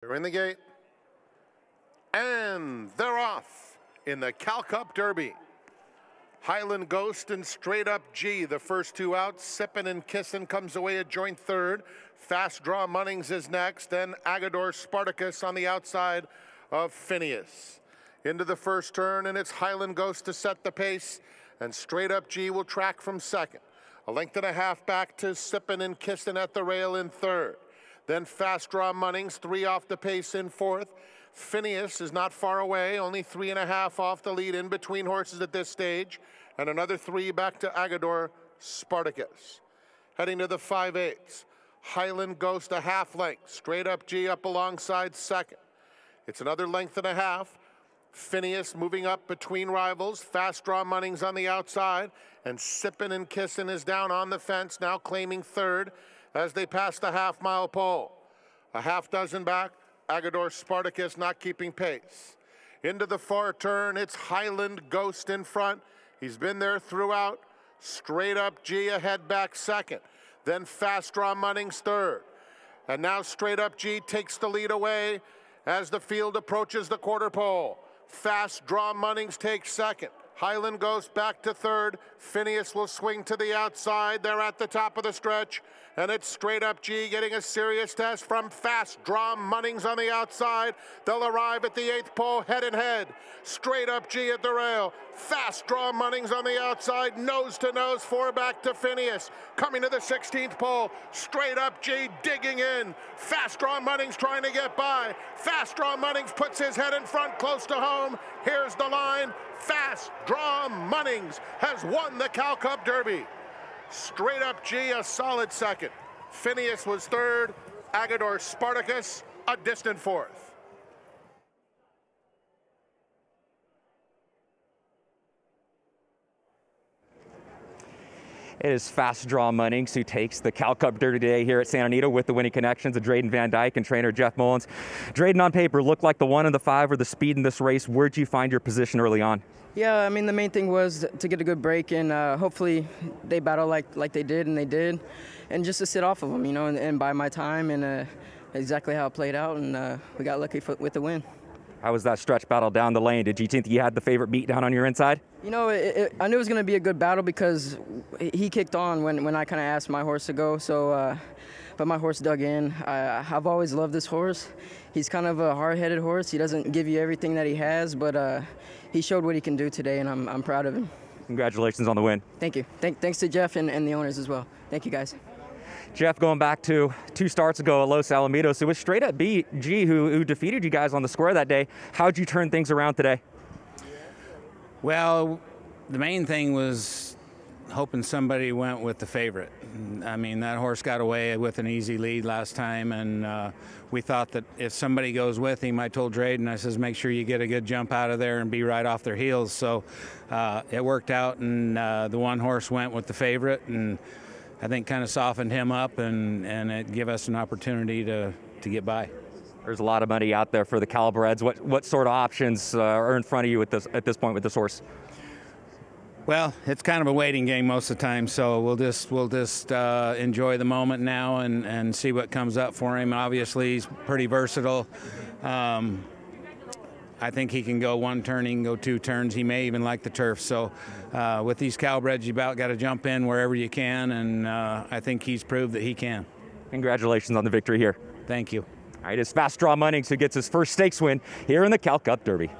They're in the gate. And they're off in the Cal Cup Derby. Highland Ghost and Straight Up G, the first two out. Sippin' and Kissin' comes away a joint third. Fast Draw Munnings is next. Then Agador Spartacus on the outside of Phineas. Into the first turn, and it's Highland Ghost to set the pace. And Straight Up G will track from second. A length and a half back to Sippin' and Kissin' at the rail in third. Then Fast Draw Munnings, three off the pace in fourth. Phineas is not far away, only three and a half off the lead in between horses at this stage, and another three back to Agador Spartacus. Heading to the 5 eighths. Highland Ghost a half length, straight up G up alongside second. It's another length and a half. Phineas moving up between rivals. Fast draw Munnings on the outside. And Sippin' and Kissin' is down on the fence, now claiming third as they pass the half mile pole. A half dozen back. Agador Spartacus not keeping pace. Into the far turn, it's Highland Ghost in front. He's been there throughout. Straight up G ahead back second. Then fast draw Munnings third. And now straight up G takes the lead away as the field approaches the quarter pole. Fast draw Munnings takes second. Highland Ghost back to third. Phineas will swing to the outside. They're at the top of the stretch. And it's straight up G getting a serious test from Fast Draw Munnings on the outside. They'll arrive at the eighth pole head and head. Straight up G at the rail. Fast Draw Munnings on the outside. Nose to nose. Four back to Phineas. Coming to the 16th pole. Straight up G digging in. Fast Draw Munnings trying to get by. Fast Draw Munnings puts his head in front close to home. Here's the line. Fast Draw Munnings has won the Cal Cup Derby. Straight up G, a solid second. Phineas was third. Agador Spartacus, a distant fourth. It is Fast Draw Munnings who takes the Cal Cup Derby today here at Santa Anita with the winning connections of Drayden Van Dyke and trainer Jeff Mullins. Drayden on paper looked like the one and the five or the speed in this race. Where'd you find your position early on? Yeah, I mean the main thing was to get a good break and uh, hopefully they battle like like they did and they did, and just to sit off of them, you know, and, and buy my time and uh, exactly how it played out, and uh, we got lucky with the win. How was that stretch battle down the lane? Did you think you had the favorite beat down on your inside? You know, it, it, I knew it was going to be a good battle because he kicked on when, when I kind of asked my horse to go. So, uh, but my horse dug in. I, have always loved this horse. He's kind of a hard-headed horse. He doesn't give you everything that he has, but uh, he showed what he can do today, and I'm, I'm proud of him. Congratulations on the win. Thank you. Thank, thanks to Jeff and, and the owners as well. Thank you, guys. Jeff, going back to two starts ago at Los Alamitos, it was straight up BG who, who defeated you guys on the square that day. How'd you turn things around today? Well, the main thing was hoping somebody went with the favorite. I mean, that horse got away with an easy lead last time, and uh, we thought that if somebody goes with him, I told Drayden, I says, make sure you get a good jump out of there and be right off their heels. So uh, it worked out, and uh, the one horse went with the favorite, and I think kind of softened him up and, and it gave us an opportunity to, to get by. There's a lot of money out there for the Cal-breds. What, what sort of options uh, are in front of you at this, at this point with this horse? Well, it's kind of a waiting game most of the time, so we'll just we'll just uh, enjoy the moment now and, and see what comes up for him. Obviously, he's pretty versatile. Um, I think he can go one turn, he can go two turns. He may even like the turf. So uh, with these Cal-breds, you about got to jump in wherever you can, and uh, I think he's proved that he can. Congratulations on the victory here. Thank you. All right, it's Fast Draw Munnings who gets his first stakes win here in the Cal Cup Derby.